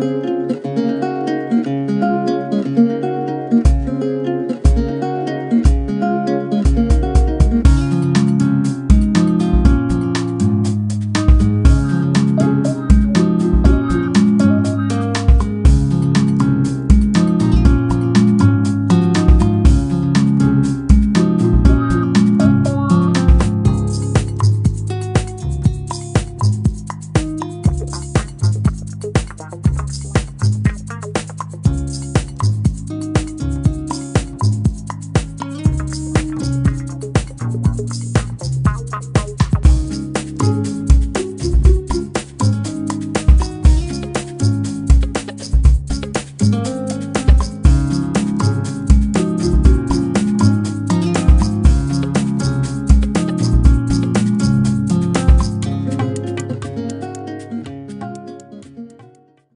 you